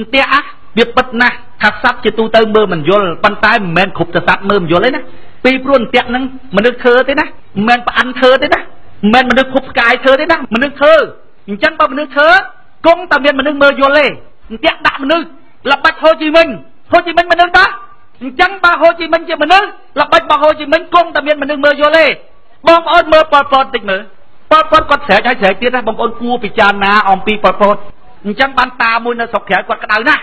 អន្ទះអាវាពិតណាស់ថាសត្វជាទូទៅមើលមិនយល់ប៉ុន្តែមិនមែនគ្រប់តែសត្វមើលមិនយល់ទេណាពីព្រោះអន្ទះហ្នឹងមនុស្សធ្វើទេណាមិនមែនប្រអិនធ្វើទេណាមិនមែនមនុស្សគ្រប់ផ្កាយធ្វើទេណាមនុស្សធ្វើអញ្ចឹងបើមនុស្សធ្វើគង់តែមានមនុស្សមើលយល់ទេអន្ទះដាក់មនុស្សល្បិចហូជីមិញហូជីមិញមនុស្សតាអញ្ចឹងបើហូជីមិញជាមនុស្សល្បិចបើហូជីមិញគង់តែមានមនុស្សមើលយល់ទេបងប្អូនមើលប៉ុលពតតិចមើលប៉ុលពតគាត់ស្រែកឲ្យស្រែកទៀតណាបងប្អូនគួរពិចារណាអំពីប៉ុលពត អញ្ចឹងបានតាមួយនៅស្រុកក្រៅគាត់ក្តៅណាស់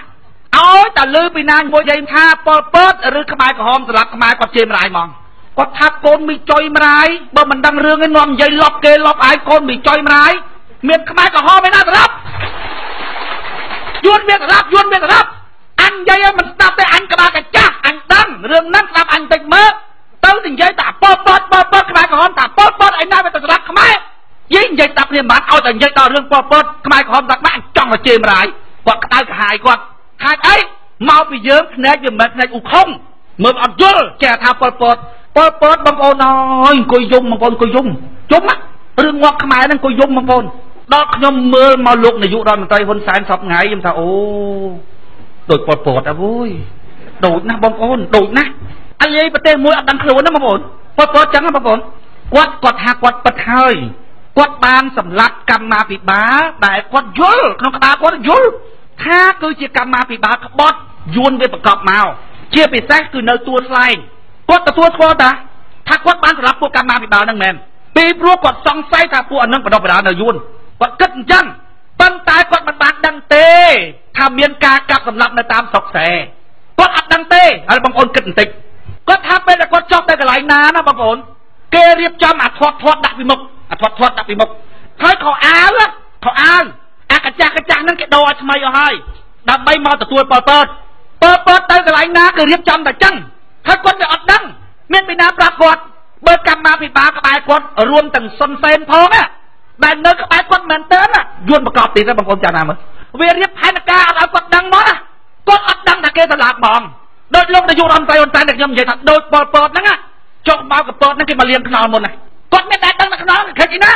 ឲ្យតែលើពីណាមួយនិយាយថាប៉ុលពតឬក្បែរក្រហមសម្រាប់ខ្មែរគាត់ជេរម្ដាយហ្មងគាត់ថាកូនមីចុយម្ដាយបើមិនដឹងរឿងឯងនាំនិយាយលប់គេលប់ឯងកូនមីចុយម្ដាយមានខ្មែរក្រហមឯណាសម្រាប់យួនមានសម្រាប់យួនមានសម្រាប់អញនិយាយឲ្យមិនស្ដាប់ទេអញក្បាលកាចាស់អញដឹងរឿងហ្នឹងស្ដាប់អញតិចមើលទៅនិយាយតែប៉ុលពតប៉ុលពតខ្មែរក្រហមថាប៉ុលពតឯណាវាទៅសម្រាប់ខ្មែរយី និយាយស្ដាប់គ្នាមិនបានឲ្យតែនិយាយដល់រឿងប៉ុលពតខ្មែរក្រហមដាក់មកអញចង់ទៅជេរម្ដាយគាត់ក្តៅក្រហាយគាត់ខេតអីមកពីយើងភ្នែកវាមិនភ្នែកអ៊ូខុងមើលអត់យល់ចេះថាប៉ុលពតប៉ុលពតបងប្អូនអើយអង្គុយយំបងប្អូនអង្គុយយំយំរឿងងាប់ខ្មែរហ្នឹងអង្គុយយំបងប្អូនដល់ខ្ញុំមើលមកលោកនាយករដ្ឋមន្ត្រីហ៊ុនសែនសពថ្ងៃខ្ញុំថាអូដូចប៉ុលពតអើយដូចណាស់បងប្អូនដូចណាស់អីប្រទេសមួយអត់ដឹងខ្លួនណាបងប្អូនប៉ុលពតចឹងណាបងប្អូនគាត់គាត់ថាគាត់ពិតហើយ គាត់បានសម្លាប់កម្មាភិបាលដែលគាត់យល់ក្នុងក្តារគាត់យល់ថាគឺជាកម្មាភិបាលក្បត់យួនវាប្រកបមកជាពិសេសគឺនៅទួលស្លែងគាត់ទទួលស្គាល់តាថាគាត់បានសម្រាប់ពួកកម្មាភិបាលហ្នឹងមែនពីព្រោះគាត់សង្ស័យថាពួកអានឹងបដិបដានៅយួនគាត់គិតអញ្ចឹងប៉ុន្តែគាត់មិនបានដឹងទេថាមានការកាប់សម្លាប់នៅតាមស្រុកស្រែគាត់អត់ដឹងទេហើយបងប្អូនគិតបន្តិចគាត់ថាពេលដែលគាត់ចុះទៅកន្លែងណាណាបងប្អូនគេរៀបចំអាធាត់ធាត់ដាក់ពីមុខអា ធាត់ធាត់ដាក់ពីមុខហើយខោអាវខោអាវអាកញ្ចាស់កញ្ចាស់ហ្នឹងគេដូរឲ្យថ្មីអស់ហើយដើម្បីមកទទួលប៉ុលពតប៉ុលពតទៅកន្លែងណាគឺរៀបចំតែចឹងហើយគាត់វាអត់ដឹងមានពីណាប្រាប់គាត់បើកម្មាភិបាលក្បែរគាត់រួមទាំងសុនសេនផងណាដែលនៅក្បែរគាត់មែនតើយួនប្រកបទៀតបងប្អូនចាំណាមើលវារៀបផែនការអត់ឲ្យគាត់ដឹងមកណាគាត់អត់ដឹងថាគេសម្លាប់បងដូចលោកនាយករដ្ឋមន្ត្រីហ៊ុនសែនដែលខ្ញុំនិយាយថាដូចប៉ុលពតហ្នឹងចុះមកកពតហ្នឹងគេមកលៀងខ្នល់មុនណា គាត់មានតែដឹងតែខ្នល់ឃើញទេណា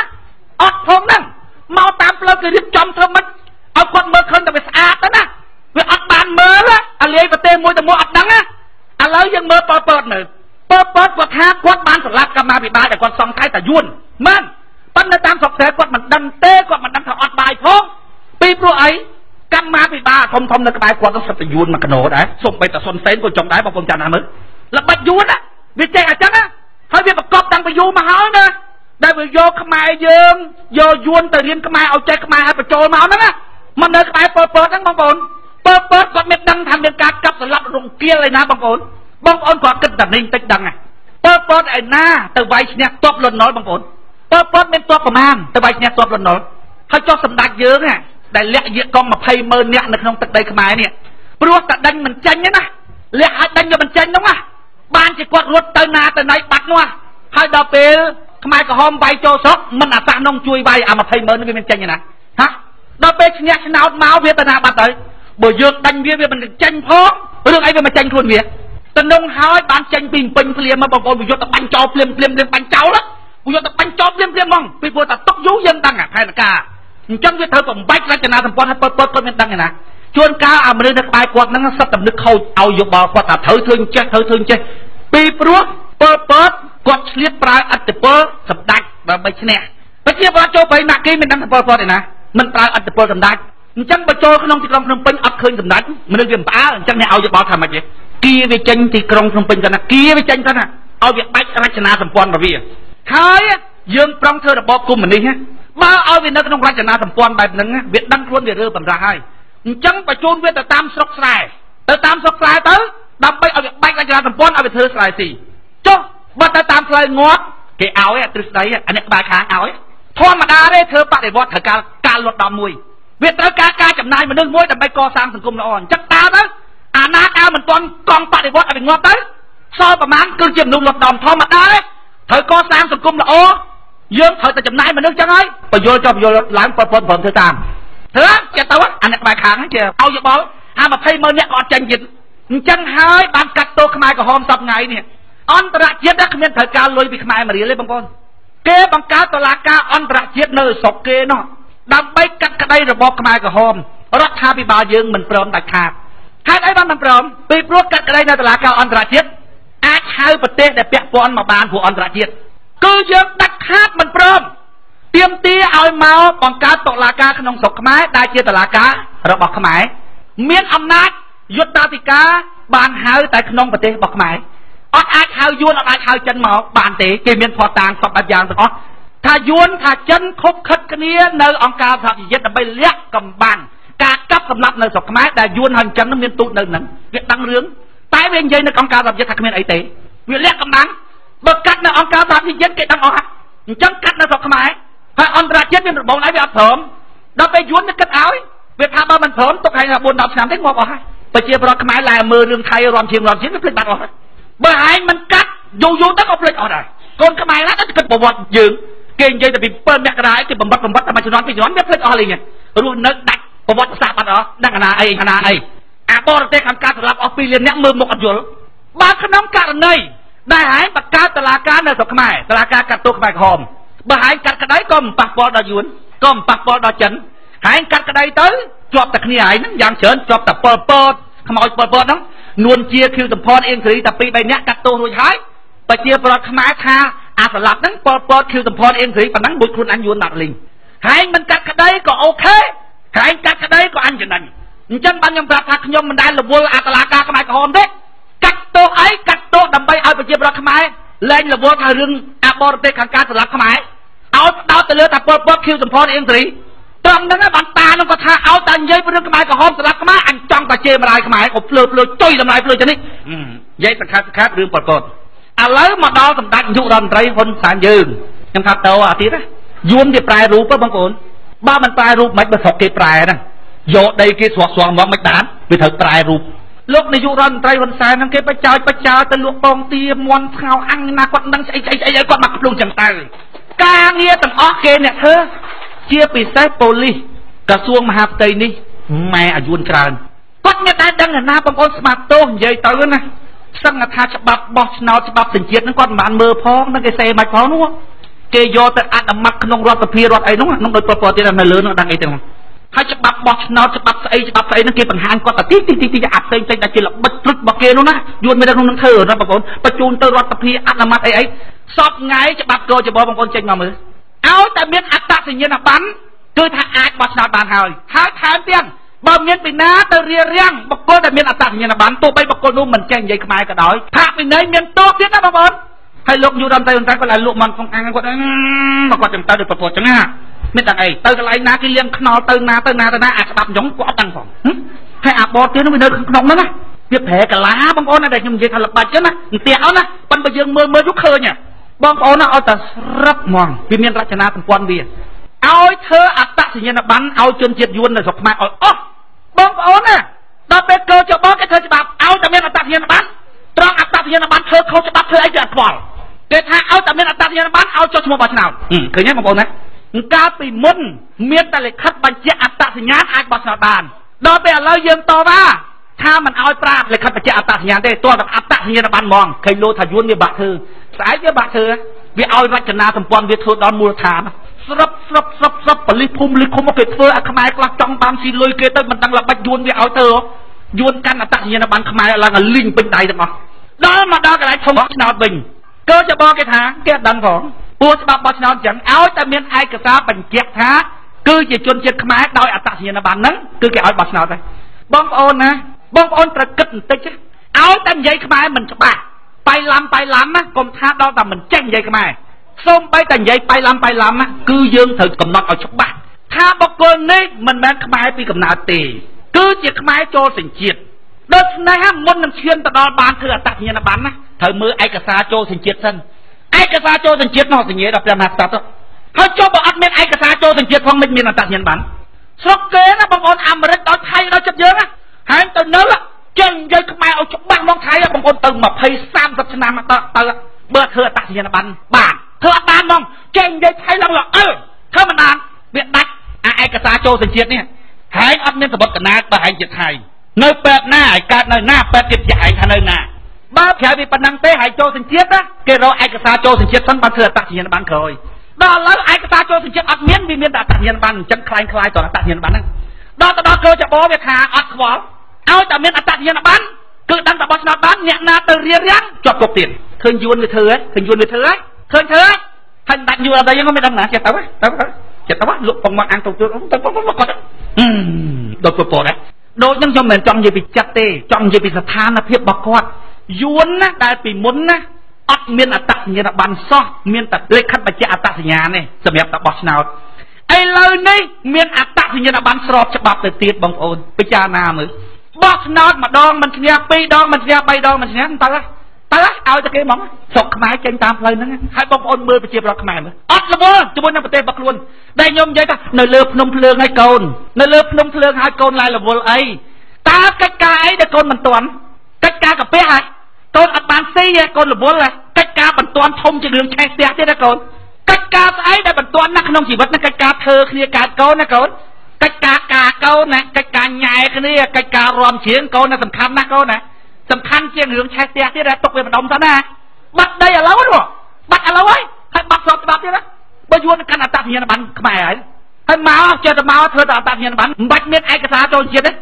អត់ផងហ្នឹងមកតាមផ្លូវគេរៀបចំធ្វើមិនឲ្យគាត់មើលឃើញតែវាស្អាតទៅណាវាអត់បានមើលអាលាយប្រទេសមួយទៅមួយអត់ដឹងណាឥឡូវយើងមើលប៉ុលពតនៅប៉ុលពតគាត់ថាគាត់បានសម្លាប់កម្មាភិបាលដែលគាត់សង្ស័យតែយួនមែនប៉ុន្តែតាមស្រុកស្រែគាត់មិនដឹងទេគាត់មិនដឹងថាអត់បាយផងពីព្រោះអីកម្មាភិបាលធំធំនៅក្បែរគាត់ទៅសិតតែយួនមកកណោដែរសុំបីតែសុនសេនក៏ចង់ដែរបងប្អូនចាំណាមើលល្បិចយួនណាវាចេះអញ្ចឹងណា ហើយវាប្រកបតាំងពីយូរមកហើយណាដែលវាយកខ្មែរយើងយកយួនទៅរៀនខ្មែរឲ្យចេះខ្មែរឲ្យបញ្ចូលមកហ្នឹងណាមិននៅក្បែរពើពើហ្នឹងបងប្អូនពើពើគាត់មានដឹងថាមានការកាប់សម្លាប់រង្គាលឯណាបងប្អូនបងប្អូនគាត់គិតតែនេះតិចដឹងហ่ะពើពើឯណាទៅវាយឈ្នះតបលន់ណុលបងប្អូនពើពើមានតបប្រមាណទៅវាយឈ្នះតបលន់ណុលហើយចុះសម្ដេចយើងណាដែលលាក់យាកកង20ម៉ឺននាក់នៅក្នុងទឹកដីខ្មែរនេះព្រោះតែដេញមិនចេញណាលាក់ឲ្យដេញយកមិនចេញហ្នឹងណា បានជាគាត់រត់ទៅណាទៅណីបាត់នោះហើយដល់ពេលខ្មែរក្រហមវាយចូលស្រុកមិនអាសាសនងជួយវាយអា20ម៉ឺនវាមានចេញណាហ៎ដល់ពេលឈ្នះឆ្នោតមកវាទៅណាបាត់ទៅបើយើងដាញ់វាវាមិនចេញផងរឿងអីវាមិនចេញខ្លួនវាតំណងហើយបានចេញពីពេញភ្លាមមកបងប្អូនវាយកទៅបាញ់ចោលភ្លាមភ្លាមភ្លាមបាញ់ចោលវាយកទៅបាញ់ចោលភ្លាមភ្លាមហ្មងពីព្រោះតែຕົកយូរយើងដឹងអាផែនការអញ្ចឹងវាត្រូវបំបាច់រចនាសម្ព័ន្ធឲ្យពើពើគាត់មានដឹងឯណា ជួនកាលអាមនុស្សនៅក្បែរគាត់ហ្នឹងសិតតែនឹកខូចឲ្យយោបល់គាត់ថាត្រូវធ្វើចេះត្រូវធ្វើចេះពីព្រោះពើពើគាត់ឆ្លៀតប្រើអត្តពលសម្ដេចដើម្បីឈ្នះប្រជាពលរដ្ឋចូលប្រៃណាគេមានដឹងថាពើពើឯណាមិនប្រើអត្តពលសម្ដេចអញ្ចឹងបើចូលក្នុងទីក្រុងភ្នំពេញអត់ឃើញសម្ដេចមនុស្សវាមិនផ្អើលអញ្ចឹងអ្នកឲ្យយោបល់ថាម៉េចទេគៀវាចេញទីក្រុងភ្នំពេញទៅណាគៀវាចេញទៅណាឲ្យវាបាច់រចនាសម្ព័ន្ធរបស់វាហើយយើងប្រងធ្វើរបបកុម្មុយនីសបើឲ្យវានៅក្នុងរចនាសម្ព័ន្ធបែបហ្នឹងវាដឹងខ្លួនវារើបំរាស់ហើយ អញ្ចឹងបញ្ជូនវាទៅតាមស្រុកស្រែទៅតាមស្រុកស្រែទៅដើម្បីឲ្យវាបាច់រចនាសម្ព័ន្ធឲ្យវាធ្វើស្រែស៊ីចុះបើទៅតាមផ្លូវងាត់គេឲ្យអាទ្រឹស្ដីអានេះក្បែរខាងឲ្យធម្មតាទេធ្វើបដិវត្តត្រូវការការលត់ដំមួយវាត្រូវការការចំណាយមនុស្សមួយដើម្បីកសាងសង្គមល្អអញ្ចឹងតើទៅអាណាកាលមិនទាន់កងបដិវត្តឲ្យវាងាប់ទៅសល់ប្រមាណគឺជាមនុស្សលត់ដំធម្មតាទេត្រូវកសាងសង្គមល្អយើងត្រូវតែចំណាយមនុស្សចឹងហើយបញ្យល់ចុះបញ្យល់ឡើងប៉ុតប៉ុតព្រមធ្វើតាម ធ្វើចេះទៅអាអ្នកក្បែរខាងហ្នឹងជាឲ្យយោបល់ហា20ម៉ឺនអ្នកក៏អត់ចាញ់ទៀតអញ្ចឹងហើយបានកាត់ទោសខ្មែរក្រហមសពថ្ងៃនេះអន្តរជាតិដែរគ្មានត្រូវការលុយពីខ្មែរមួយរៀលទេបងប្អូនគេបង្កើតតឡាការអន្តរជាតិនៅស្រុកគេនោះដើម្បីកាត់ក្តីរបបខ្មែរក្រហមរដ្ឋាភិបាលយើងមិនព្រមដាច់ខាតហេតុអីបានមិនព្រមពីព្រោះកាត់ក្តីនៅតុលាការអន្តរជាតិអាចហៅប្រទេសដែលពាក់ព័ន្ធមកបានព្រោះអន្តរជាតិគឺយើងដាច់ខាតមិនព្រម ទៀមទាឲ្យមកបង្កើតតុលាការក្នុងស្រុកខ្មែរដែលជាតុលាការរបស់ខ្មែរមានអំណាចយុត្តាធិការបានហៅតែក្នុងប្រទេសរបស់ខ្មែរអត់អាចហៅយួនអត់អាចហៅចិនមកបានទេគេមានផតតាងសពបែបយ៉ាងទាំងអស់ថាយួនថាចិនខົບខិតគ្នានៅអង្គការសហជីវិតដើម្បីលាក់កំបាំងការកាប់សម្លាប់នៅស្រុកខ្មែរដែលយួនហើយចិនមានទូតនៅនឹងវាដឹងរឿងតែវានិយាយនៅអង្គការសហជីវិតថាគ្មានអីទេវាលាក់កំបាំងបើកាត់នៅអង្គការសហជីវិតគេដឹងអស់អញ្ចឹងកាត់នៅស្រុកខ្មែរ ហើយអន្តរជាតិមានរបងអីវាអត់ព្រមដល់ពេលយួនទៅគិតឲ្យវាថាបើមិនព្រមទុកឲ្យ4 10ឆ្នាំទេងាប់អស់ហើយប្រជាប្រដ្ឋខ្មែរឡាយមើលរឿងថៃរំជាងរំជាងវាភ្លេចបាត់អស់ហើយបើឯងមិនកាត់យូរយូរទៅក៏ភ្លេចអស់ដែរកូនខ្មែរណាទៅគិតប្រវត្តិយើងគេនិយាយតែពី7មករាគេបំបត្តិបំបត្តិតែមួយជំនាន់ពីរជំនាន់វាភ្លេចអស់លេងរស់នៅដាច់ប្រវត្តិសាស្ត្របាត់អស់ដឹងអាណាអីអាណាអីអាបរទេសខាងការសម្រាប់អស់2លានអ្នកមើលមុខអត់យល់បើក្នុងករណីដែលឯងបកកើតតឡាការនៅស្រុកខ្មែរតឡាការកាត់ទោសខ្មែរក្រហម បើឯងកាត់ក្តីក៏មិនប៉ះពាល់ដល់យួនក៏មិនប៉ះពាល់ដល់ចិនឯងកាត់ក្តីទៅជាប់តែគ្នាឯងហ្នឹងយ៉ាងច្រើនជាប់តែប៉ុលពតខ្មោចប៉ុលពតហ្នឹងនួនជាខៀវសំផនអៀងគ្រីតែពីរបីនាក់កាត់ទោសរួចហើយប្រជាប្រដ្ឋខ្មែរថាអាស្លាប់ហ្នឹងប៉ុលពតខៀវសំផនអៀងគ្រីប៉ុណ្ណឹងមួយខ្លួនអញយួនដាក់លីងហែងមិនកាត់ក្តីក៏អូខេហែងកាត់ក្តីក៏អញចំណេញអញ្ចឹងបានខ្ញុំប្រាប់ថាខ្ញុំមិនដែលរវល់អាតឡាការខ្មែរក្រហមទេកាត់ទោសអីកាត់ទោសដើម្បីឲ្យប្រជាប្រដ្ឋខ្មែរលែងរវល់ថារឿងអាបរទេសខាងការស្លាប់ខ្មែរ ឲ្យដោតទៅលើថាពលពតខៀវសំផនអៀងគ្រីត្រង់ហ្នឹងបានតានឹងគាត់ថាឲ្យតែនិយាយពីរឿងខ្មែរក្រហមសម្រាប់ខ្មែរអញចង់តែជេរម្ដាយខ្មែរក៏ភ្លើភ្លើចុយតម្លៃភ្លើចឹងនេះនិយាយសង្ខេបសង្ខេបរឿងប៉ុលពតឥឡូវមកដល់សម្ដេចនាយករដ្ឋមន្ត្រីហ៊ុនសែនយើងខ្ញុំថាតោអាទៀតណាយួនវាប្រែរូបបងប្អូនបើមិនប្រែរូបមិនបើស្រុកគេប្រែណាយកដីគេស្រស់ស្រស់មកមិនបានវាត្រូវប្រែរូបលោកនាយករដ្ឋមន្ត្រីហ៊ុនសែនហ្នឹងគេបច្ចោចបច្ចោទៅលក់ពងទាមន់ស្ងោអាំងណាគាត់ដឹងស្អីស្អីស្អីគាត់មកខ្លួនចឹងទៅ ការងារទាំងអស់គេអ្នកធ្វើជាពិសេសប៉ូលីសក្រសួងមហាផ្ទៃនេះម៉ែអាយុនច្រើនគាត់មានតែដឹងណាបងប្អូនស្មាតទោសនិយាយទៅណាសឹងថាច្បាប់បោះឆ្នោតច្បាប់សញ្ជាតិហ្នឹងគាត់មិនបានមើលផងនឹងគេសេមិនផងនោះគេយកទៅអនុម័តក្នុងរដ្ឋសភារដ្ឋអីនោះក្នុងដោយប្រព័ន្ធទៀតនៅលើនោះដឹងអីទាំង ហើយច្បាប់បោះឆ្នោតច្បាប់ស្អីច្បាប់ស្អីហ្នឹងគេបង្ហាញគាត់តែទីទីទីទីអាផ្សេងផ្សេងដែលជាល្បិចព្រឹករបស់គេនោះណាយួនមាននៅក្នុងនឹងធ្វើណាបងប្អូនបញ្ជូនទៅរដ្ឋសភាអនុម័តអីអីសពថ្ងៃច្បាប់កោចបបងប្អូនចេញមកមើលឲ្យតែមានអត្តសញ្ញាណប័ណ្ណគឺថាអាចបោះឆ្នោតបានហើយហើយថែមទាំងបើមានពីណាទៅរៀបរៀងបុគ្គលដែលមានអត្តសញ្ញាណប័ណ្ណទោះបីបុគ្គលនោះមិនចេះនិយាយខ្មែរក៏ដោយថាពីណីមានទោសទៀតណាបងប្អូនហើយលោកយូរដល់ទៅដល់គាត់ឲ្យលក់មិនក្នុងអាំងគាត់មកគាត់ចាំទៅដូចប្រពន្ធចឹងណា មានតែអីទៅកន្លែងណាគេលៀងខ្នល់ទៅណាទៅណាទៅណាអាច្បាប់ញ្ចឹងគាត់អត់ដឹងផងហើយអាបតទៀតនោះវានៅក្នុងហ្នឹងណាវាប្រែកាឡាបងប្អូនដែលខ្ញុំនិយាយថាល្បិចចឹងណាអន្ទាក់អត់ណាប៉ុន្តែយើងមើលមើលទៅឃើញបងប្អូនណាឲ្យតែស្រាប់ហ្មងវាមានរចនាសម្ព័ន្ធវាឲ្យធ្វើអត្តសញ្ញាណប័ណ្ណឲ្យជនជាតិយួននៅស្រុកខ្មែរឲ្យអស់បងប្អូនណាដល់ពេលកោចបគេធ្វើច្បាប់ឲ្យតែមានអត្តសញ្ញាណប័ណ្ណត្រង់អត្តសញ្ញាណប័ណ្ណធ្វើខុសច្បាប់ធ្វើអីគេអត់ខ្វល់គេថាឲ្យតែមានអត្តសញ្ញាណប័ណ្ណឲ្យចុះឈ្មោះបោះឆ្នោតឃើញទេបងប្អូនណា កាលពីមុន មានតែលិខិតបញ្ជាក់អត្តសញ្ញាណអាចបោះឆ្នោតបានដល់ពេលឥឡូវយើងតវ៉ាថាមិនអោយប្រាកដលិខិតបញ្ជាក់អត្តសញ្ញាណទេទាល់តែអត្តសញ្ញាណបានហ្មងឃើញលោថាយួនវាបាក់ធ្វើស្អែកវាបាក់ធ្វើវាអោយរចនាសម្ព័ន្ធវាធ្វើដល់មូលដ្ឋានស្រុបស្រុបស្រុបស្រុបប៉លិសភូមិលិសឃុំគេធ្វើឲ្យខ្មែរខ្លះចង់បានស៊ីលុយគេទៅមិនដឹងល្បិចយួនវាអោយទៅយួនកាន់អត្តសញ្ញាណបានខ្មែរឡើងឲ្យលីងពេញដៃទាំងអស់ដល់មកដល់កន្លែងធំឆ្នោតវិញកើចបគេថាគេអត់ដឹងផង ព្រោះច្បាប់បោះឆ្នោតអញ្ចឹងឲ្យតែមានឯកសារបញ្ជាក់ថាគឺជាជនជាតិខ្មែរដោយអត្តសញ្ញាណប័ណ្ណហ្នឹងគឺគេឲ្យបោះឆ្នោតដែរបងប្អូនណាបងប្អូនត្រូវគិតបន្តិចឲ្យតែនិយាយខ្មែរមិនច្បាស់បៃឡាំបៃឡាំណាកុំថាដល់តែមិនចេះនិយាយខ្មែរសូម្បីតែនិយាយបៃឡាំបៃឡាំណាគឺយើងត្រូវកំណត់ឲ្យច្បាស់ថាបុគ្គលនេះមិនមែនខ្មែរពីកំណើតទេ គឺជាខ្មែរចូលសញ្ជាតិដូច្នេះមុននឹងឈានទៅដល់បានធ្វើអត្តសញ្ញាណប័ណ្ណណាត្រូវមើលឯកសារចូលសញ្ជាតិសិន ឯកសារចូលសញ្ជាតិនោះសញ្ញាដល់ព្រះមហាក្សត្រហើយចុះបើអត់មានឯកសារចូលសញ្ជាតិផងមិនមានអត្តសញ្ញាណប័ណ្ណស្រុកគេណាបងប្អូនអាមេរិកដល់ថៃដល់ចិត្តយើងណាហើយទៅនៅចេញនិយាយខ្មែរឲ្យច្បាស់មកថៃបងប្អូនទៅ20 30ឆ្នាំទៅទៅបើធ្វើអត្តសញ្ញាណប័ណ្ណបានធ្វើអត់បានហ្មងចេញនិយាយថៃឡើងល្អិលធ្វើមិនបានវាដាច់អាឯកសារចូលសញ្ជាតិនេះហើយអត់មានសម្បត្តិកណាបើឯងជាថៃនៅពេទ្យណាឲ្យកើតនៅណាពេទ្យទៀតចាក់ឯងថានៅណា បើក្រៅពីប៉ុណ្ណឹងទេហើយចូលសញ្ជាតិណាគេរកឯកសារចូលសញ្ជាតិសិនបានធ្វើអត្តសញ្ញាណប័ណ្ណក្រោយដល់ឥឡូវឯកសារចូលសញ្ជាតិអត់មានវាមានតែអត្តសញ្ញាណប័ណ្ណអញ្ចឹងคล้ายคล้ายតអត្តសញ្ញាណប័ណ្ណហ្នឹង ដល់ទៅដល់កើចបោវាថាអត់ខ្វល់ឲ្យតែមានអត្តញ្ញាណប័ណ្ណគឺដឹងតែបោះឆ្នោតបានអ្នកណាទៅរៀបរៀងជាប់គុកទៀតឃើញយួនវាធ្វើហ៎ឃើញយួនវាធ្វើហ៎ឃើញធ្វើហ៎ហើយដាច់យួនអត់ដែរហ្នឹងមិនដឹងណាចេះទៅទៅទៅចេះទៅលុកពងមកអាំងទៅទៅទៅគាត់ដូចប្រពន្ធហ៎ដូចនឹងខ្ញុំមិនចង់និយាយពីចិត្តទេចង់និយាយពីស្ថានភាពរបស់គាត់ យួនណាដែលពីមុនណាអត់មានអត្តសញ្ញាណប័ណ្ណសោះមានតែលេខិតបញ្ជាក់អត្តសញ្ញាណទេសម្រាប់តែបោះឆ្នោតឥឡូវនេះមានអត្តសញ្ញាណប័ណ្ណស្របច្បាប់ទៅទៀតបងប្អូនពិចារណាមើលបោះឆ្នោតម្ដងមិនឈ្នះពីរដងមិនឈ្នះបីដងមិនឈ្នះទៅទៅឲ្យតែគេហ្មងស្រុកខ្មែរចេញតាមផ្លូវហ្នឹងហើយបងប្អូនមើលប្រជាប្រដ្ឋខ្មែរមើលអត់ល្មមជាមួយនឹងប្រទេសរបស់ខ្លួនដែលខ្ញុំនិយាយថានៅលើភ្នំភ្លើងហើយកូននៅលើភ្នំភ្លើងហើយកូនឡាយរវល់អីតើកិច្ចការអីដែលកូនមិនទាន់ កិច្ចការកាពះហើយកូនអត់បានស៊ីទេកូនរវល់កិច្ចការបន្ទាន់ធំជាងរឿងឆេះផ្ទះទៀតណាកូនកិច្ចការស្អីដែលបន្ទាន់ណាក្នុងជីវិតណាកិច្ចការធ្វើគ្នាកើតកូនណាកូនកិច្ចការការកូនណាកិច្ចការញ៉ែគ្នាកិច្ចការរំជើងកូនណាសំខាន់ណាកូនណាសំខាន់ជាងរឿងឆេះផ្ទះទៀតទុកវាម្ដុំទៅណាបាត់ដីឥឡូវហ្នឹងបាត់ឥឡូវហើយហើយបាត់ស្របច្បាប់ទៀតណាបើយួនកាន់អត្តសញ្ញាណប័ណ្ណខ្មែរហើយហើយមកចេះតែមកធ្វើតែអត្តសញ្ញាណប័ណ្ណមិនបាច់មានឯកសារចូលជាតិទេ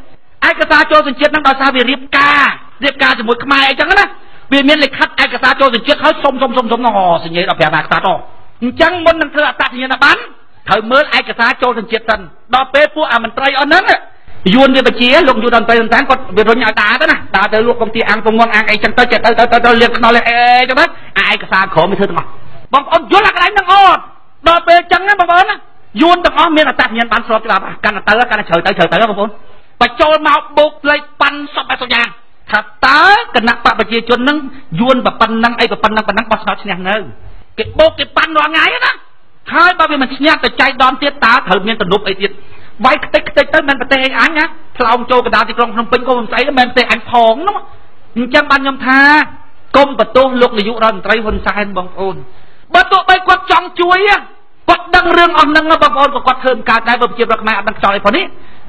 ឯកសារចូលសញ្ជាតិហ្នឹងដោយសារវារៀបការ រៀបការជាមួយខ្មែរអីចឹងណាវាមានលិខិតឯកសារចូលសញ្ជាតិហើយសុំសុំសុំសុំហ្នឹងសញ្ញេ15ឯកសារទៅអញ្ចឹងមុននឹងធ្វើអត្តសញ្ញាណប័ណ្ណត្រូវមើលឯកសារចូលសញ្ជាតិសិនដល់ពេលពួកអាមន្ត្រីអស់ហ្នឹងយួនវាបជាលោកយួនតន្ត្រីតន្តានគាត់វារុញឲ្យតាទៅណាតាទៅលក់កំទីអាំងពងន់អាំងអីចឹងទៅចិត្តទៅទៅទៅលៀបខ្នល់អីចឹងទៅអាឯកសារក្រមវាធ្វើទាំងអស់បងប្អូនយល់អាកន្លែងហ្នឹងអត់ដល់ពេលចឹងណាបងប្អូនណាយួនទាំងអស់មានអត្តសញ្ញាណប័ណ្ណស្របច្បាប់កាន់តែទៅកាន់តែជ្រៅទៅជ្រៅទៅបងប្អូនបញ្ចូលមកបូកលេខប៉ាន់សពអីយ៉ាង ថាតើគណៈបកប្រជាជននឹងយួនប៉ុណ្ណឹងអីប៉ុណ្ណឹងប៉ុណ្ណឹងបោះឆ្នោតឈ្នះនៅគេបូកគេប៉ាន់រាល់ថ្ងៃណាហើយបើវាមិនឈ្នះទៅចៃដន្យទៀតតើត្រូវមានទំនប់អីទៀតវាយខ្ទេចខ្ទេចទៅមិនប្រទេសឯងអញណាផ្លោងចូលកណ្ដាលទីក្រុងភ្នំពេញក៏មិនស្អីមិនប្រទេសអញផងនោះអញ្ចឹងបានខ្ញុំថាកុំបន្ទោសលោកនាយករដ្ឋមន្ត្រីហ៊ុនសែនបងប្អូនបើទោះបីគាត់ចង់ជួយគាត់ដឹងរឿងអស់ហ្នឹងបងប្អូនក៏គាត់ធ្វើមិនកើតដែរបើប្រជាប្រដ្ឋខ្មែរអត់ដឹងខ្យល់អីផងនេះ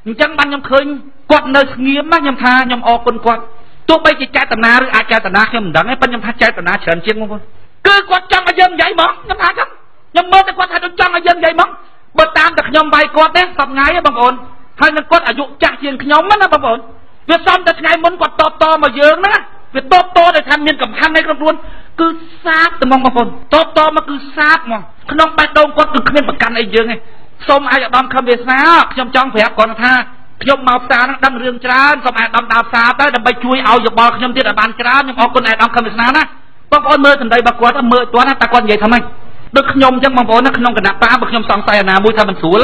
អញ្ចឹងបានខ្ញុំឃើញគាត់នៅស្ងៀមណាខ្ញុំថាខ្ញុំអរគុណគាត់ ទោះបីជាចេតនាឬអាចចេតនាខ្ញុំមិនដឹងទេប៉ុន្តែខ្ញុំថាចេតនាច្រើនជាងបងប្អូនគឺគាត់ចង់ឲ្យយើងនិយាយហ្មងខ្ញុំថាចឹងខ្ញុំមើលតែគាត់ថាដូចចង់ឲ្យយើងនិយាយហ្មងបើតាមតែខ្ញុំវាយគាត់ទេសប្ងៃបងប្អូនហើយនឹងគាត់អាយុចាស់ជាងខ្ញុំណាបងប្អូនវាសំតែថ្ងៃមុនគាត់តបតមកយើងណាវាតបតដែលថាមានកំហាន់នៅក្នុងខ្លួនគឺសាបតែហ្មងបងប្អូនតបតមកគឺសាបហ្មងក្នុងបេះដូងគាត់គឺគ្មានប្រកាន់អីយើងទេសូមឲ្យឧត្តមខំវាសនាខ្ញុំចង់ប្រាប់គាត់ថា ខ្ញុំមកផ្សារហ្នឹងដឹងរឿងច្រើនសូមឲ្យឧត្តមដើរផ្សារទៅដើម្បីជួយឲ្យយោបល់ខ្ញុំទៀតឲ្យបានច្រើនខ្ញុំអរគុណឲ្យឧត្តមខំវាសនាណាបងប្អូនមើលសម្ដីរបស់គាត់មើលទាន់តែគាត់និយាយថាម៉េចដូចខ្ញុំអញ្ចឹងបងប្អូនណាក្នុងគណៈបាបើខ្ញុំសង្ស័យអាណាមួយថាមិនស្រួល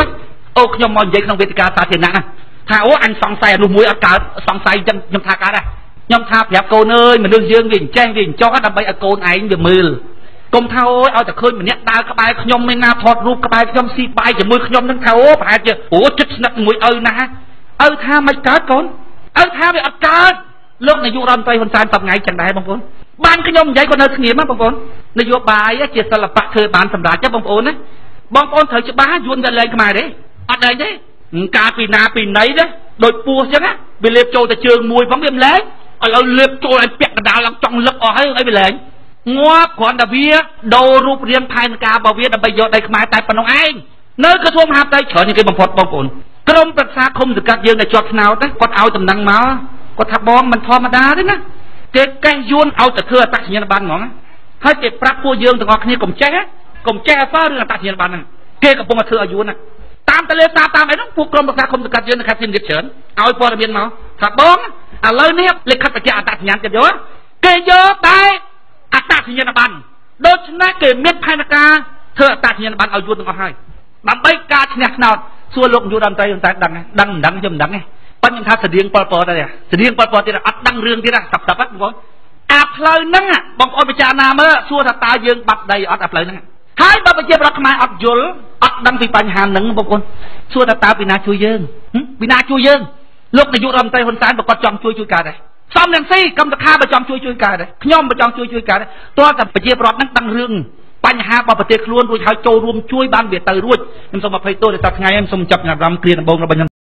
អូខ្ញុំមកនិយាយក្នុងវេទិកាសាធារណៈណាថាអូអញសង្ស័យអានោះមួយអត់កើតសង្ស័យអញ្ចឹងខ្ញុំថាកើតដែរខ្ញុំថាប្រាប់កូនអើយមនុស្សយើងវាអញ្ចេះវាអញ្ចោះដើម្បីឲ្យកូនឯងវាមើលកុំថាអូយឲ្យតែឃើញម្នាក់ដើរក្បែរខ្ញុំមានណាថតរូបក្បែរខ្ញុំស៊ីបាយជាមួយខ្ញុំនឹងថាអូប្រហែលជាអូចិត្តស្និទ្ធជាមួយឪណា ឪថាមិនកើតកូនឪថាវាអត់កើតលោកនាយករដ្ឋមន្ត្រីហ៊ុនសែនតបថ្ងៃចឹងដែរបងប្អូនបានខ្ញុំនិយាយគាត់នៅស្ងៀមបងប្អូននយោបាយជាសិល្បៈធ្វើបានសម្រាប់ទេបងប្អូនណាបងប្អូនត្រូវច្បាស់យួនវាលែងខ្មែរទេអត់លែងទេការពីណាពីណីទេដូចពស់ចឹងណាវាលេបចូលតែជើងមួយផងវាមិនលែងឥឡូវលេបចូលឲ្យពាក់កណ្ដាលឡើងចង់លឹកអស់ហើយអីវាលែងងាប់គ្រាន់តែវាដូររូបរាងផែនការរបស់វាដើម្បីយកដីខ្មែរតែប៉ុណ្ណឹងឯង នៅក្រសួងមហាផ្ទៃច្រើនជាងគេបំផុតបងប្អូនក្រមប្រឹក្សាឃុំសង្កាត់យើងដែលជាប់ឆ្នោតគាត់ឲ្យតំណែងមកគាត់ថាបងមិនធម្មតាទេណាគេកេះយួនឲ្យតែធ្វើអត្តសញ្ញាណប័ណ្ណហ្មងហើយគេប្រាប់ពួកយើងទាំងអស់គ្នាកុំចេះកុំចេះអសររឿងអត្តសញ្ញាណប័ណ្ណហ្នឹងគេកំពុងតែធ្វើឲ្យយួនណាតាមតលេតាមតាមអីហ្នឹងពួកក្រុមប្រឹក្សាឃុំសង្កាត់យើងនៅខេត្តសៀមរាបច្រើនឲ្យព័ត៌មានមកថាបងឥឡូវនេះលិខិតបញ្ជាក់អត្តសញ្ញាណគេយកគេយកតែអត្តសញ្ញាណប័ណ្ណដូច្នេះគេមានផែនការធ្វើអត្តសញ្ញាណប័ណ្ណឲ្យយួនទាំងអស់ហើយ ដើម្បីការឈ្នះឆ្នោតសួរលោកយុរដ្ឋមន្ត្រីតែដឹងដឹងមិនដឹងខ្ញុំមិនដឹងទេប៉ុន្តែខ្ញុំថាស្តៀងប៉ុលពតដែរស្តៀងប៉ុលពតទៀតអត់ដឹងរឿងទៀតសាប់សាប់បងប្អូនអាផ្លូវហ្នឹងបងប្អូនពិចារណាមើលសួរថាតើយើងបាត់ដីអត់អាផ្លូវហ្នឹងហើយបើប្រជាប្រដ្ឋខ្មែរអត់យល់អត់ដឹងពីបញ្ហាហ្នឹងបងប្អូនសួរថាតើពីណាជួយយើងពីណាជួយយើងលោកនាយករដ្ឋមន្ត្រីហ៊ុនសែនប្រកាសចង់ជួយជួយកើតដែរសំនឹងស៊ីកម្មសខាបើចង់ជួយជួយកើតដែរខ្ញុំបើចង់ជួយជួយកើតដែរតើតែប្រជាប្រដ្ឋហ្នឹងដឹងរឿង បញ្ហារបស់ប្រទេសខ្លួនរួចហើយចូលរួមជួយបានវាទៅរួចខ្ញុំសូមអភ័យទោសដែលតថ្ងៃខ្ញុំសូមចាប់អារម្មណ៍គ្រាដំបូងរបស់ខ្ញុំ